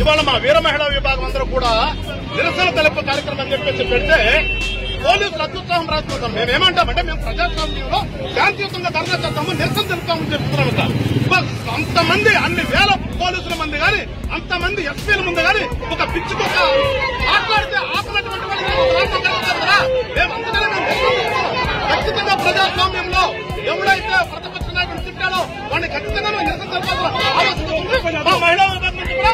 ఇవాళ మా వీర మహిళా విభాగం అందరూ కూడా నిరసన తెలిపే కార్యక్రమం అని చెప్పేసి పెడితే పోలీసులు అత్యుత్సాహం రాసుకుంటాం మేమేమంటామంటే మేము ప్రజాస్వామ్యంలో శాంతియుతంగా ధర్నా చేస్తాము నిరసన తెలుపుతామని చెప్తున్నాం సార్. అంతమంది అన్ని వేల పోలీసుల మంది కానీ అంతమంది ఎస్పీల ముందు గాని ఒక పిచ్చుకొక మాట్లాడితే ఆపినటువంటి ఖచ్చితంగా ప్రజాస్వామ్యంలో ఎవడైతే ప్రతిపక్ష నాయకుడు తిట్టాడో వాడిని ఖచ్చితంగా నిరసన తెలుపాల్సిన ఆలోచన ఉంది మహిళా విభాగం నుంచి కూడా